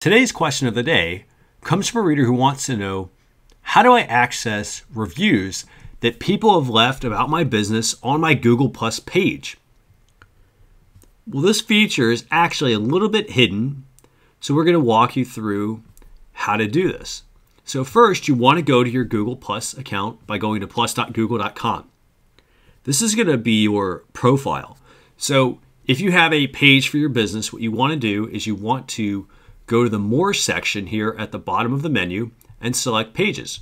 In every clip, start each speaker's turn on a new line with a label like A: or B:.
A: Today's question of the day comes from a reader who wants to know how do I access reviews that people have left about my business on my Google Plus page? Well, this feature is actually a little bit hidden, so we're going to walk you through how to do this. So, first, you want to go to your Google Plus account by going to plus.google.com. This is going to be your profile. So, if you have a page for your business, what you want to do is you want to go to the More section here at the bottom of the menu and select Pages.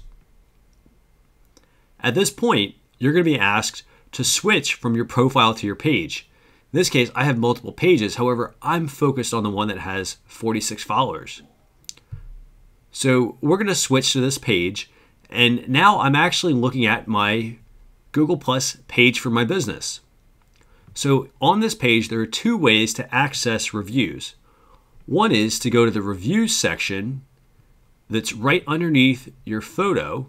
A: At this point, you're going to be asked to switch from your profile to your page. In this case, I have multiple pages. However, I'm focused on the one that has 46 followers. So we're going to switch to this page. And now I'm actually looking at my Google Plus page for my business. So on this page, there are two ways to access reviews. One is to go to the reviews section that's right underneath your photo,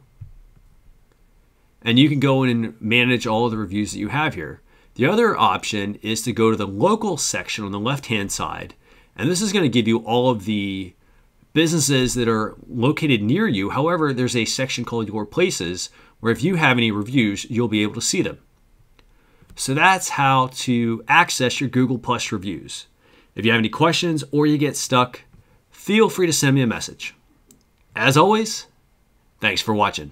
A: and you can go in and manage all of the reviews that you have here. The other option is to go to the local section on the left hand side, and this is going to give you all of the businesses that are located near you. However, there's a section called Your Places where if you have any reviews, you'll be able to see them. So that's how to access your Google Plus reviews. If you have any questions or you get stuck, feel free to send me a message. As always, thanks for watching.